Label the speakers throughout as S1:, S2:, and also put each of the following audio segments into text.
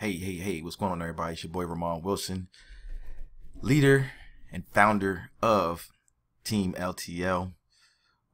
S1: Hey, hey, hey, what's going on, everybody? It's your boy Ramon Wilson, leader and founder of Team LTL,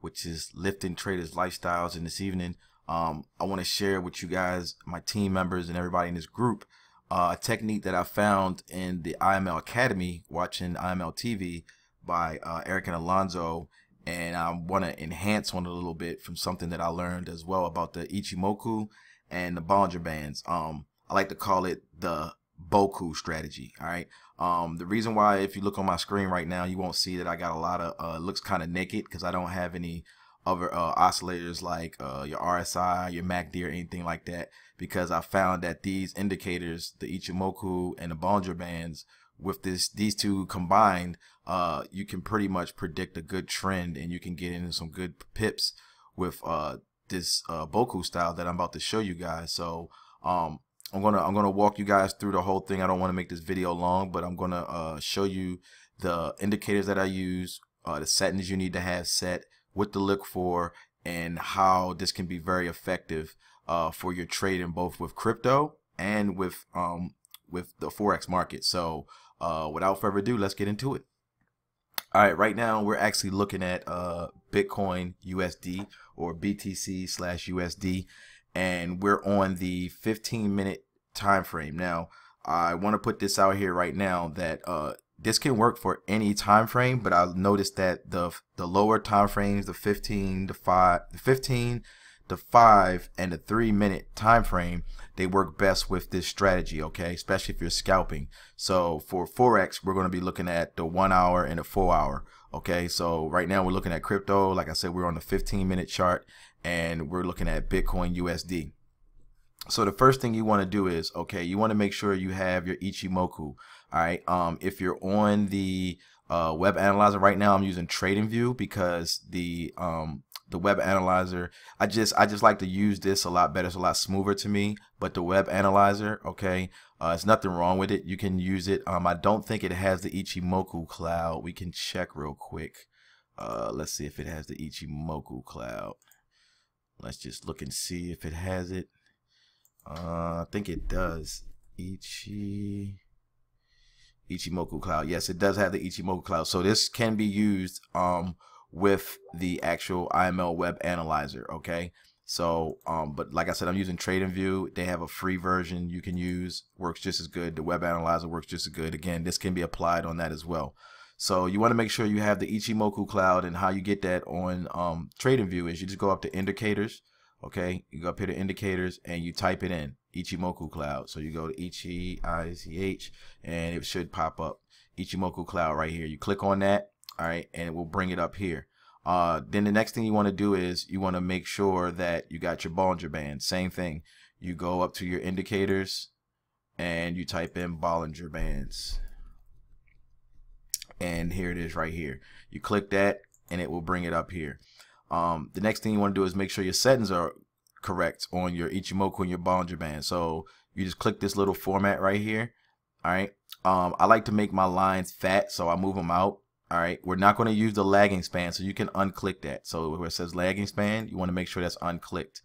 S1: which is Lifting Traders Lifestyles. And this evening, um, I want to share with you guys, my team members, and everybody in this group, uh, a technique that I found in the IML Academy watching IML TV by uh, Eric and Alonzo and I want to enhance on a little bit from something that I learned as well about the Ichimoku and the Bollinger Bands. Um, I like to call it the Boku strategy. All right. Um, the reason why, if you look on my screen right now, you won't see that I got a lot of uh, looks kind of naked because I don't have any other uh, oscillators like uh, your RSI, your MACD, or anything like that. Because I found that these indicators, the Ichimoku and the Bollinger Bands, with this these two combined, uh, you can pretty much predict a good trend and you can get into some good pips with uh, this uh, Boku style that I'm about to show you guys. So um, I'm gonna I'm gonna walk you guys through the whole thing. I don't want to make this video long, but I'm gonna uh, show you the indicators that I use, uh, the settings you need to have set, what to look for, and how this can be very effective uh, for your trading both with crypto and with um, with the forex market. So uh, without further ado, let's get into it. All right, right now we're actually looking at uh, Bitcoin USD or BTC slash USD, and we're on the 15 minute time frame. Now, I want to put this out here right now that uh, this can work for any time frame, but I noticed that the the lower time frames, the 15, the five, the 15 the five and the three minute time frame they work best with this strategy okay? Especially if you're scalping. So for forex we're going to be looking at the one hour and the four hour okay? So right now we're looking at crypto. Like i said we're on the 15 minute chart and we're looking at bitcoin usd so the first thing you want to do is okay you want to make sure you have your ichimoku all right? Um if you're on the uh, web analyzer right now i'm using TradingView because the um the web analyzer i just i just like to use this a lot better. It's a lot smoother to me but the web analyzer okay uh, it's nothing wrong with it. You can use it. Um i don't think it has the ichimoku cloud. We can check real quick. Uh let's see if it has the ichimoku cloud let's just look and see if it has it uh i think it does ichi ichimoku cloud yes it does have the ichimoku cloud so this can be used um with the actual IML web analyzer. Okay. So, um, but like I said, I'm using TradingView. They have a free version you can use. Works just as good. The web analyzer works just as good. Again, this can be applied on that as well. So you want to make sure you have the Ichimoku cloud and how you get that on um, TradingView is you just go up to indicators. Okay. You go up here to indicators and you type it in Ichimoku cloud. So you go to Ichi, I-C-H, and it should pop up Ichimoku cloud right here. You click on that all right and it will bring it up here uh, then the next thing you want to do is you want to make sure that you got your Bollinger Band same thing you go up to your indicators and you type in Bollinger Bands and here it is right here you click that and it will bring it up here um, the next thing you want to do is make sure your settings are correct on your Ichimoku and your Bollinger Band so you just click this little format right here all right um, I like to make my lines fat so I move them out all right, we're not going to use the lagging span, so you can unclick that. So where it says lagging span, you want to make sure that's unclicked.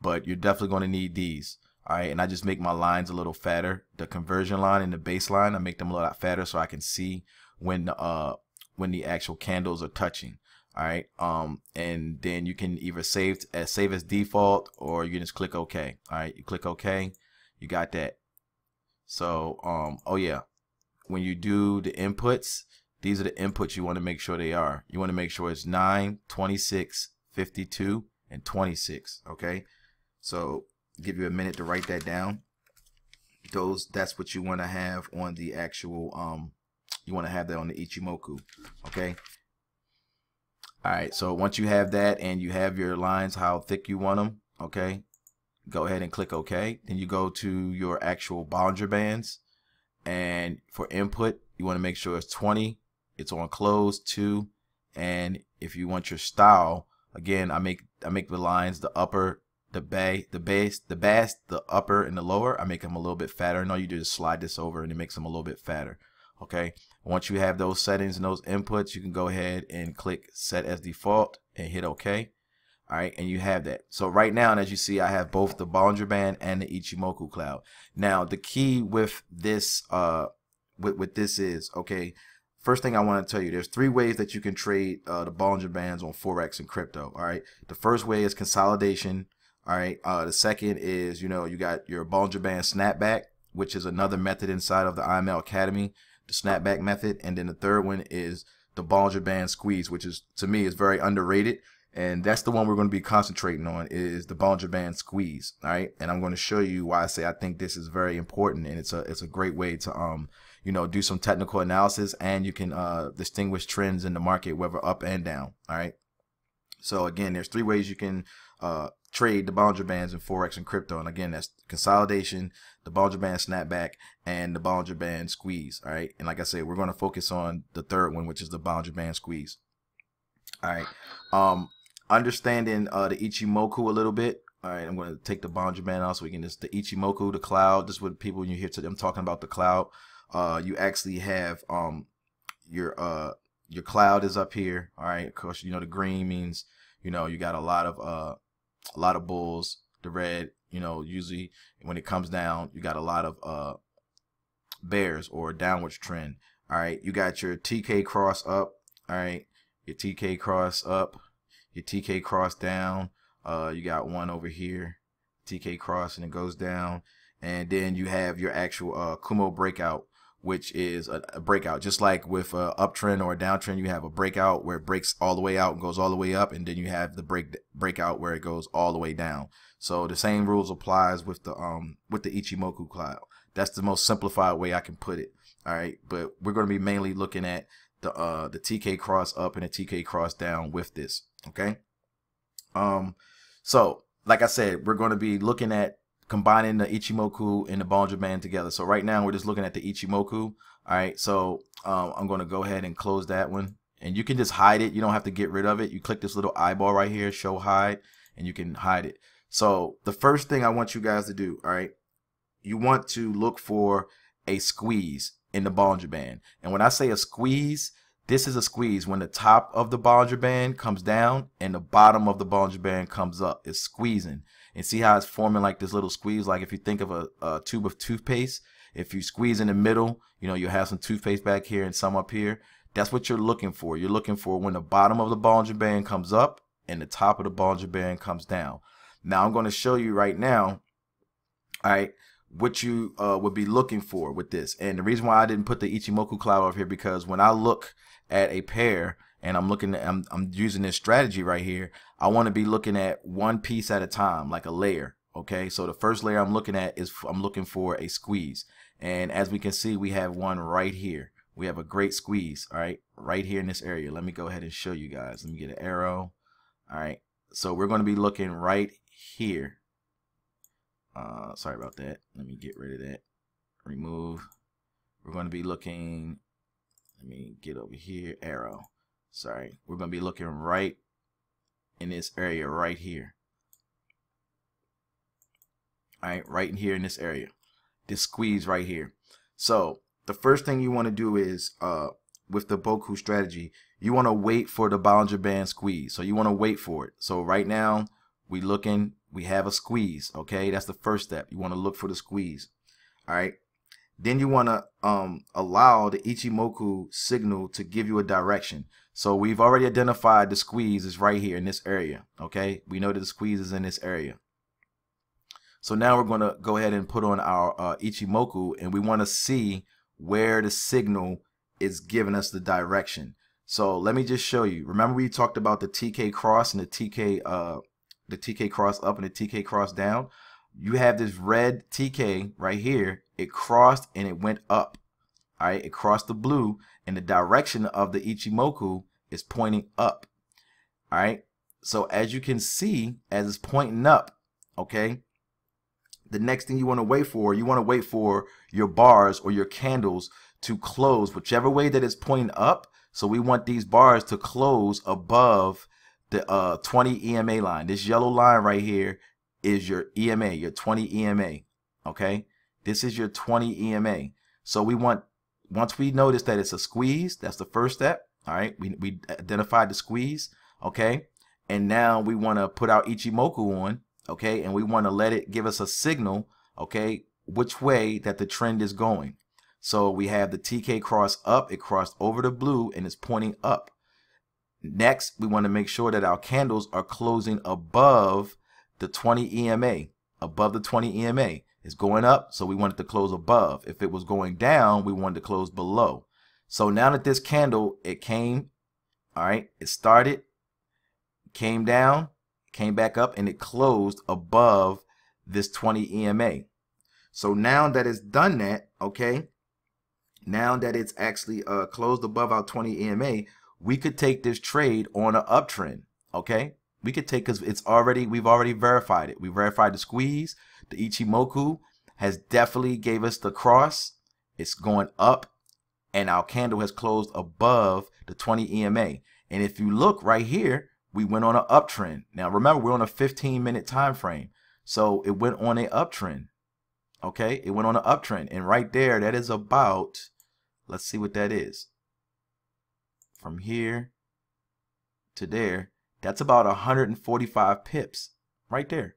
S1: But you're definitely going to need these. All right, and I just make my lines a little fatter. The conversion line and the baseline, I make them a lot fatter so I can see when uh when the actual candles are touching. All right, um, and then you can either save as save as default or you just click OK. All right, you click OK, you got that. So um, oh yeah, when you do the inputs, these are the inputs you want to make sure they are. You want to make sure it's 9, 26, 52, and 26. Okay. So give you a minute to write that down. Those that's what you want to have on the actual um you want to have that on the Ichimoku. Okay. All right. So once you have that and you have your lines how thick you want them, okay, go ahead and click OK. Then you go to your actual Bollinger Bands. And for input, you want to make sure it's 20, it's on closed too. And if you want your style, again, I make I make the lines the upper, the bay, the base, the bass, the upper, and the lower. I make them a little bit fatter. And all you do is slide this over, and it makes them a little bit fatter. Okay. Once you have those settings and those inputs, you can go ahead and click set as default and hit OK. All right, and you have that. So right now, and as you see, I have both the Bollinger Band and the Ichimoku Cloud. Now, the key with this, uh, with, with this is, okay, first thing I want to tell you, there's three ways that you can trade uh, the Bollinger Bands on Forex and crypto. All right, the first way is consolidation. All right, uh, the second is, you know, you got your Bollinger Band snapback, which is another method inside of the IML Academy, the snapback method. And then the third one is the Bollinger Band squeeze, which is, to me, is very underrated and that's the one we're going to be concentrating on is the Bollinger Band squeeze. All right, and I'm going to show you why I say I think this is very important, and it's a it's a great way to um you know do some technical analysis, and you can uh distinguish trends in the market whether up and down. All right. So again, there's three ways you can uh trade the Bollinger Bands in forex and crypto, and again that's consolidation, the Bollinger Band snapback, and the Bollinger Band squeeze. All right, and like I said, we're going to focus on the third one, which is the Bollinger Band squeeze. All right. Um, understanding uh, the Ichimoku a little bit. All right, I'm going to take the Bollinger Band off so we can just the Ichimoku, the cloud. This is what people when you hear to them talking about the cloud. Uh, you actually have um your uh your cloud is up here. All right, of course you know the green means you know you got a lot of uh a lot of bulls. The red, you know, usually when it comes down, you got a lot of uh bears or downwards trend. All right, you got your TK cross up. All right, your TK cross up your TK cross down. Uh, you got one over here, TK cross, and it goes down. And then you have your actual uh, Kumo breakout, which is a, a breakout. Just like with a uptrend or a downtrend, you have a breakout where it breaks all the way out and goes all the way up, and then you have the break breakout where it goes all the way down. So the same rules applies with the um with the Ichimoku cloud. That's the most simplified way I can put it. All right, but we're going to be mainly looking at the uh the TK cross up and the TK cross down with this. Okay. Um, so like I said, we're going to be looking at combining the Ichimoku and the Bollinger Band together. So right now we're just looking at the Ichimoku. All right. So um, I'm going to go ahead and close that one. And you can just hide it. You don't have to get rid of it. You click this little eyeball right here, show hide, and you can hide it. So the first thing I want you guys to do, all right, you want to look for a squeeze in the Bollinger Band. And when I say a squeeze, this is a squeeze when the top of the Bollinger Band comes down and the bottom of the Bollinger Band comes up. It's squeezing. And see how it's forming like this little squeeze? Like if you think of a, a tube of toothpaste, if you squeeze in the middle, you know, you have some toothpaste back here and some up here. That's what you're looking for. You're looking for when the bottom of the Bollinger Band comes up and the top of the Bollinger Band comes down. Now I'm going to show you right now, all right, what you uh, would be looking for with this. And the reason why I didn't put the Ichimoku cloud over here because when I look at a pair and I'm looking I'm, I'm using this strategy right here, I want to be looking at one piece at a time, like a layer. Okay, so the first layer I'm looking at is I'm looking for a squeeze. And as we can see, we have one right here. We have a great squeeze, all right, right here in this area. Let me go ahead and show you guys. Let me get an arrow. All right, so we're going to be looking right here uh, sorry about that. Let me get rid of that. Remove. We're going to be looking. Let me get over here. Arrow. Sorry. We're going to be looking right in this area right here. All right, right in here in this area. This squeeze right here. So the first thing you want to do is uh, with the Boku strategy, you want to wait for the Bollinger Band squeeze. So you want to wait for it. So right now, we looking we have a squeeze okay that's the first step you want to look for the squeeze all right then you want to um, allow the Ichimoku signal to give you a direction. So we've already identified the squeeze is right here in this area okay? We know that the squeeze is in this area. So now we're going to go ahead and put on our uh, Ichimoku and we want to see where the signal is giving us the direction. So let me just show you. Remember we talked about the TK cross and the TK uh, the TK cross up and the TK cross down, you have this red TK right here. It crossed and it went up. All right, it crossed the blue and the direction of the Ichimoku is pointing up. All right, so as you can see, as it's pointing up, okay, the next thing you want to wait for, you want to wait for your bars or your candles to close whichever way that it's pointing up. So we want these bars to close above the uh 20 EMA line. This yellow line right here is your EMA, your 20 EMA. Okay, this is your 20 EMA. So we want once we notice that it's a squeeze, that's the first step. All right, we we identified the squeeze. Okay, and now we want to put our Ichimoku on, okay, and we want to let it give us a signal, okay, which way that the trend is going. So we have the TK cross up, it crossed over the blue and it's pointing up. Next, we want to make sure that our candles are closing above the 20 EMA, above the 20 EMA. It's going up, so we want it to close above. If it was going down, we wanted to close below. So now that this candle, it came, all right, it started, came down, came back up, and it closed above this 20 EMA. So now that it's done that, okay, now that it's actually uh, closed above our 20 EMA, we could take this trade on an uptrend, okay? We could take, because it's already, we've already verified it. We verified the squeeze. The Ichimoku has definitely gave us the cross. It's going up, and our candle has closed above the 20 EMA. And if you look right here, we went on an uptrend. Now remember, we're on a 15 minute time frame. So it went on an uptrend. Okay, it went on an uptrend. And right there, that is about, let's see what that is. From here to there, that's about 145 pips right there.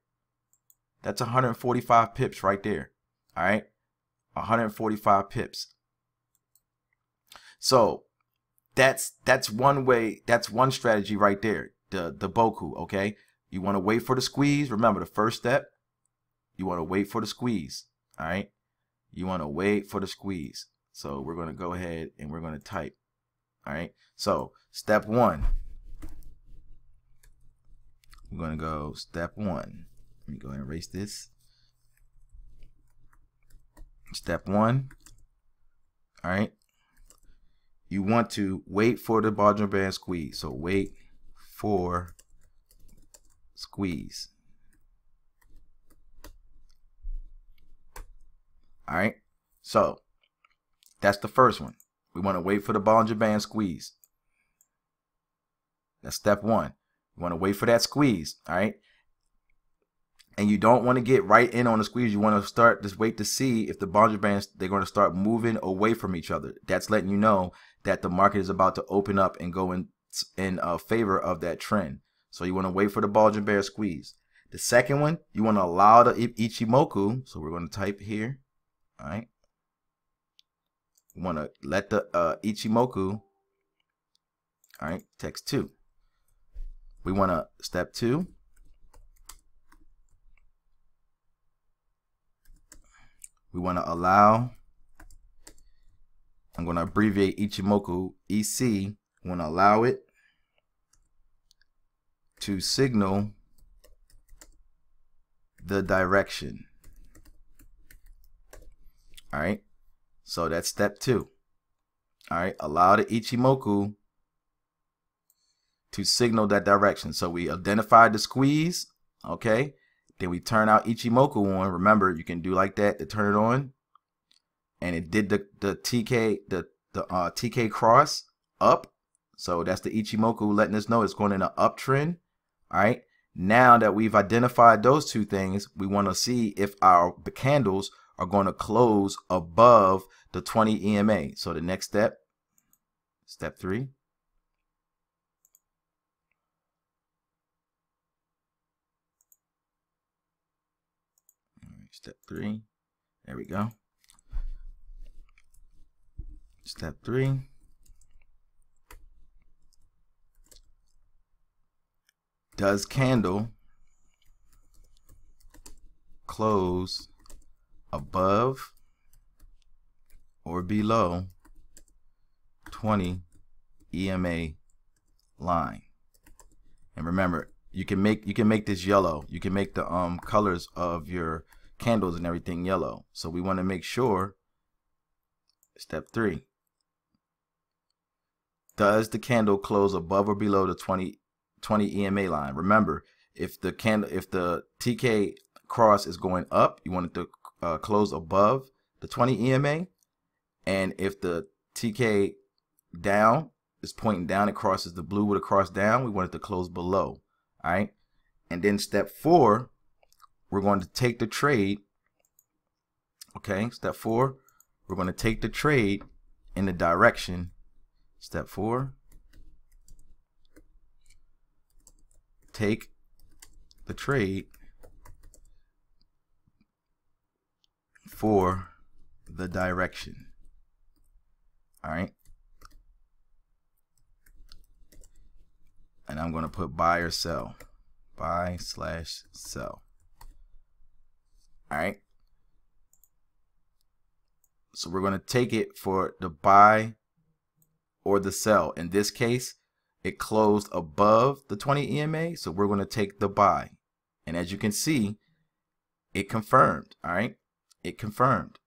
S1: That's 145 pips right there. All right, 145 pips. So that's that's one way. That's one strategy right there the, the Boku, okay? You want to wait for the squeeze. Remember, the first step, you want to wait for the squeeze, all right? You want to wait for the squeeze. So we're going to go ahead and we're going to type, all right? So step one, we're going to go step one. Let me go ahead and erase this. Step one, all right? You want to wait for the ball Bollinger Band squeeze. So wait for squeeze. All right. So that's the first one. We want to wait for the Bollinger Band squeeze. That's step one. You want to wait for that squeeze. All right. And you don't want to get right in on the squeeze. You want to start just wait to see if the Bollinger Bands they're going to start moving away from each other. That's letting you know that the market is about to open up and go in in uh, favor of that trend. So you want to wait for the Bollinger Bear squeeze. The second one, you want to allow the Ichimoku. So we're going to type here. All right. We want to let the uh, Ichimoku. All right. Text two. We want to step two. We want to allow. I'm going to abbreviate Ichimoku EC. Want to allow it to signal the direction. All right. So that's step two. All right. Allow the Ichimoku to signal that direction. So we identified the squeeze. Okay. Then we turn out Ichimoku on. Remember, you can do like that to turn it on. And it did the, the TK, the, the uh, TK cross up. So that's the Ichimoku letting us know it's going in an uptrend. All right. Now that we've identified those two things, we want to see if our the candles are going to close above the 20 EMA. So the next step, step three. Step three. There we go. Step three. does candle close above or below 20 EMA line. And remember, you can make you can make this yellow. You can make the um colors of your candles and everything yellow. So we want to make sure step 3 does the candle close above or below the 20 20 EMA line. Remember, if the candle, if the TK cross is going up, you want it to uh, close above the 20 EMA. And if the TK down is pointing down, it crosses the blue with a cross down, we want it to close below. All right. And then step four, we're going to take the trade. Okay. Step four, we're going to take the trade in the direction. Step four, take the trade for the direction. All right. And I'm going to put buy or sell. Buy slash sell. All right. So we're going to take it for the buy or the sell. In this case, it closed above the 20 EMA, so we're going to take the buy. And as you can see, it confirmed, all right? It confirmed.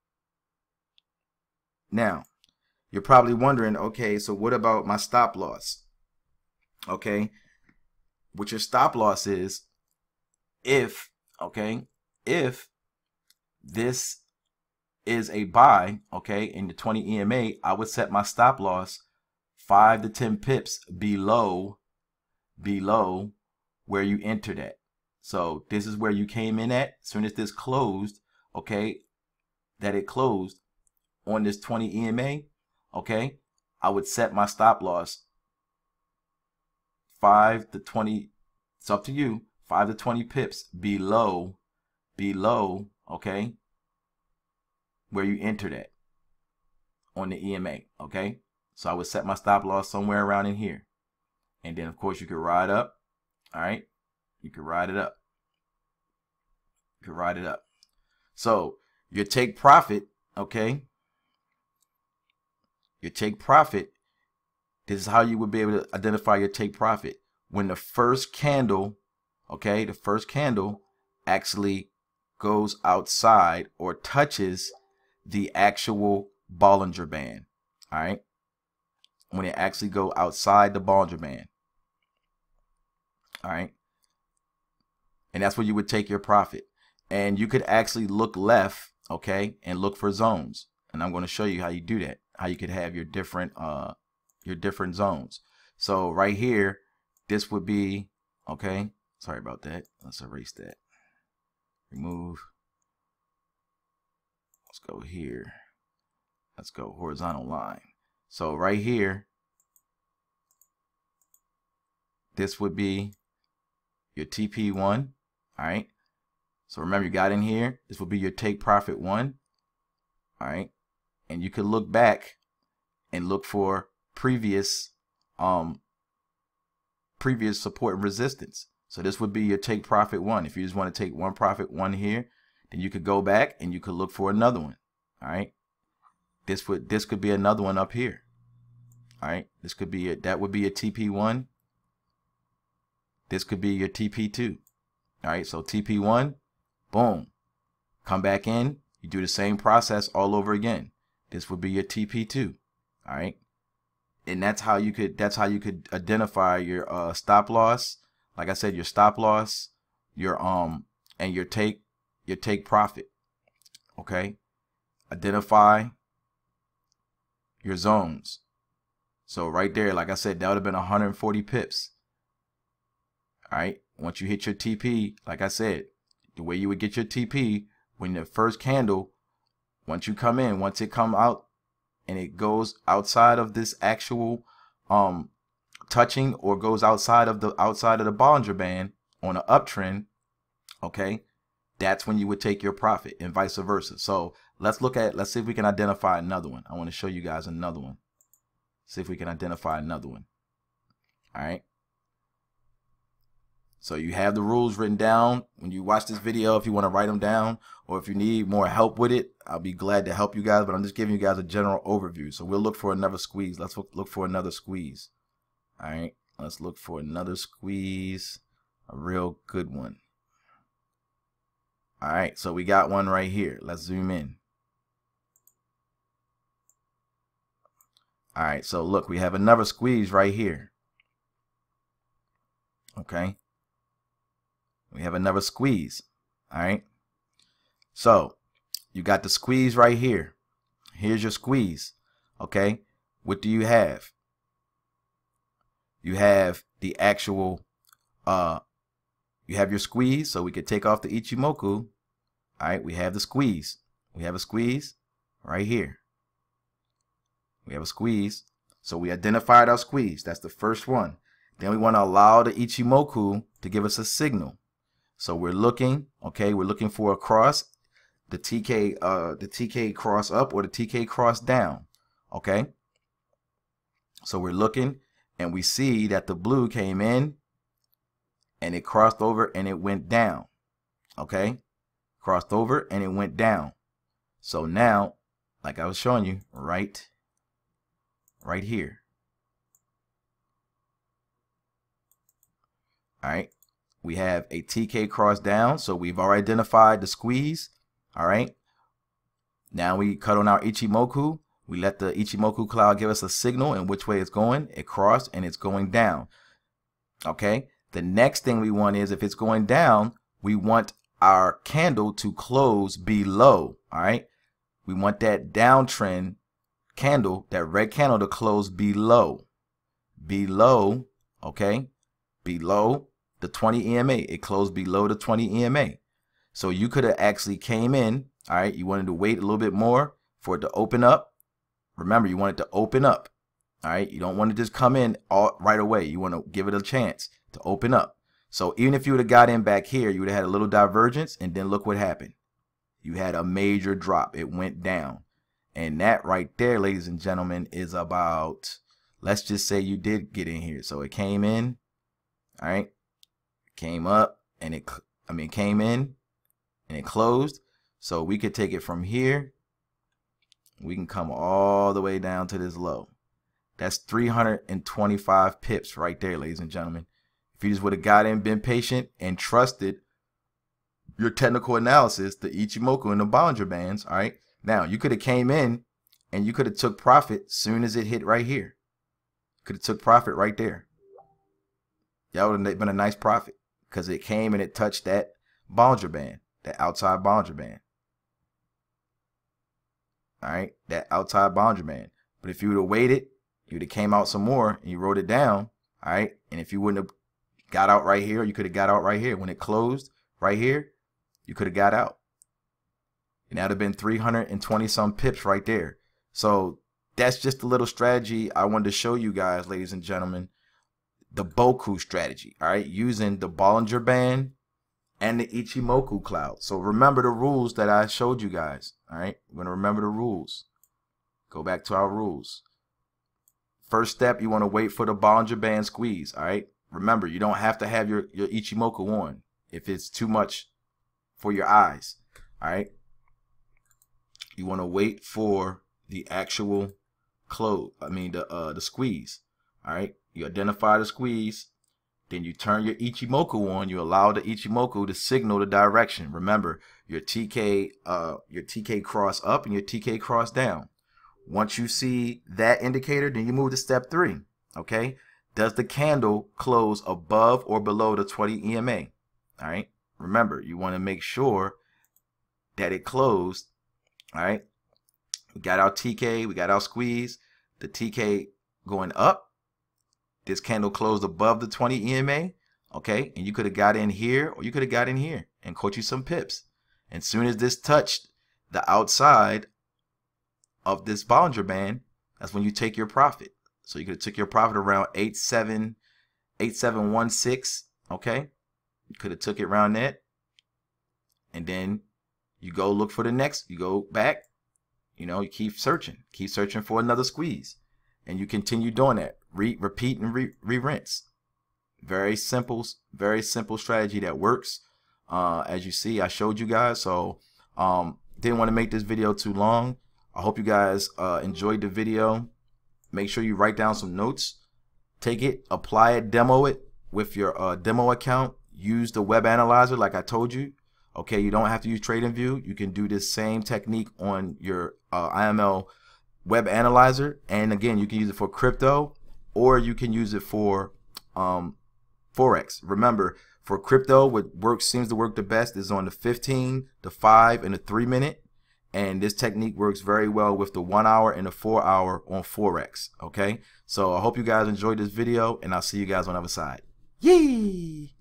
S1: Now, you're probably wondering, okay, so what about my stop loss? Okay, what your stop loss is if, okay, if this is a buy, okay, in the 20 EMA, I would set my stop loss 5 to 10 pips below below where you entered at. So this is where you came in at. As soon as this closed, okay, that it closed on this 20 EMA, okay, I would set my stop loss 5 to 20, it's up to you, 5 to 20 pips below, below, okay, where you entered at on the EMA, okay? So I would set my stop loss somewhere around in here. And then, of course, you could ride up, all right? You could ride it up. You could ride it up. So your take profit, okay? Your take profit, this is how you would be able to identify your take profit. When the first candle, okay, the first candle actually goes outside or touches the actual Bollinger Band. All right. When it actually go outside the Bollinger Band. All right. And that's where you would take your profit. And you could actually look left, okay, and look for zones. And I'm going to show you how you do that. How you could have your different uh your different zones. So right here, this would be okay. Sorry about that. Let's erase that. Remove. Let's go here. Let's go horizontal line. So right here, this would be your TP1. All right. So remember you got in here. This would be your take profit one. All right. And you could look back and look for previous um previous support and resistance. So this would be your take profit one. If you just want to take one profit one here, then you could go back and you could look for another one. All right. This would this could be another one up here. All right. This could be it. that would be a TP1. This could be your TP2. All right. So TP1, boom. Come back in. You do the same process all over again. This would be your TP2. All right. And that's how you could that's how you could identify your uh, stop loss. Like I said, your stop loss, your um and your take your take profit. Okay? Identify your zones. So right there, like I said, that would have been 140 pips. All right. Once you hit your TP, like I said, the way you would get your TP when the first candle, once you come in, once it come out and it goes outside of this actual um touching or goes outside of the outside of the Bollinger Band on an uptrend, okay, that's when you would take your profit and vice versa. So let's look at, let's see if we can identify another one. I want to show you guys another one. See if we can identify another one. All right. So you have the rules written down when you watch this video. If you want to write them down or if you need more help with it, I'll be glad to help you guys. But I'm just giving you guys a general overview. So we'll look for another squeeze. Let's look for another squeeze. All right. Let's look for another squeeze. A real good one. All right, so we got one right here. Let's zoom in. All right, so look, we have another squeeze right here. Okay. We have another squeeze. All right. So you got the squeeze right here. Here's your squeeze. Okay. What do you have? You have the actual uh you have your squeeze, so we could take off the Ichimoku. All right, we have the squeeze. We have a squeeze right here. We have a squeeze. So we identified our squeeze. That's the first one. Then we want to allow the Ichimoku to give us a signal. So we're looking, okay, we're looking for a cross, the TK, uh, the TK cross up or the TK cross down, okay? So we're looking and we see that the blue came in and it crossed over and it went down, okay? Crossed over and it went down. So now, like I was showing you, right, right here. All right, we have a TK cross down, so we've already identified the squeeze. All right, now we cut on our Ichimoku. We let the Ichimoku cloud give us a signal in which way it's going. It crossed and it's going down. Okay, the next thing we want is if it's going down, we want our candle to close below. All right, we want that downtrend candle, that red candle to close below. Below, okay, below the 20 EMA. It closed below the 20 EMA. So you could have actually came in, all right, you wanted to wait a little bit more for it to open up. Remember, you want it to open up. All right, you don't want to just come in all right away. You want to give it a chance to open up. So even if you would have got in back here, you would have had a little divergence, and then look what happened you had a major drop. It went down. And that right there, ladies and gentlemen, is about, let's just say you did get in here. So it came in, all right, came up and it, I mean, came in and it closed. So we could take it from here. We can come all the way down to this low. That's 325 pips right there, ladies and gentlemen. If you just would have got in, been patient, and trusted your technical analysis, the Ichimoku and the Bollinger Bands, all right? Now, you could have came in and you could have took profit soon as it hit right here. Could have took profit right there. That would have been a nice profit because it came and it touched that Bollinger Band, that outside Bollinger Band. All right, that outside Bollinger Band. But if you would have waited, you would have came out some more and you wrote it down, all right? And if you wouldn't have got out right here, you could have got out right here. When it closed right here, you could have got out. And that'd have been 320 some pips right there. So that's just a little strategy I wanted to show you guys, ladies and gentlemen. The Boku strategy, all right, using the Bollinger Band and the Ichimoku cloud. So remember the rules that I showed you guys, all right? We're going to remember the rules. Go back to our rules. First step, you want to wait for the Bollinger Band squeeze, all right? Remember, you don't have to have your, your Ichimoku on. If it's too much for your eyes. All right. You want to wait for the actual close. I mean the uh the squeeze. All right. You identify the squeeze. Then you turn your Ichimoku on. You allow the Ichimoku to signal the direction. Remember your TK uh your TK cross up and your TK cross down. Once you see that indicator, then you move to step three. Okay. Does the candle close above or below the 20 EMA? All right. Remember, you want to make sure that it closed. All right. We got our TK, we got our squeeze. The TK going up. This candle closed above the 20 EMA. Okay. And you could have got in here or you could have got in here and caught you some pips. And soon as this touched the outside of this Bollinger Band, that's when you take your profit. So you could have took your profit around 87, 8716. Okay. You could have took it around that. And then you go look for the next. You go back. You know, you keep searching. Keep searching for another squeeze. And you continue doing that. Re repeat and re, re rinse. Very simple, very simple strategy that works. Uh, as you see, I showed you guys. So um, didn't want to make this video too long. I hope you guys uh, enjoyed the video. Make sure you write down some notes. Take it, apply it, demo it with your uh, demo account use the web analyzer like I told you. Okay, you don't have to use TradingView. You can do this same technique on your uh, IML web analyzer. And again, you can use it for crypto or you can use it for um, Forex. Remember, for crypto, what works seems to work the best is on the 15, the 5, and the 3 minute. And this technique works very well with the 1 hour and the 4 hour on Forex. Okay, so I hope you guys enjoyed this video and I'll see you guys on the other side. Yee!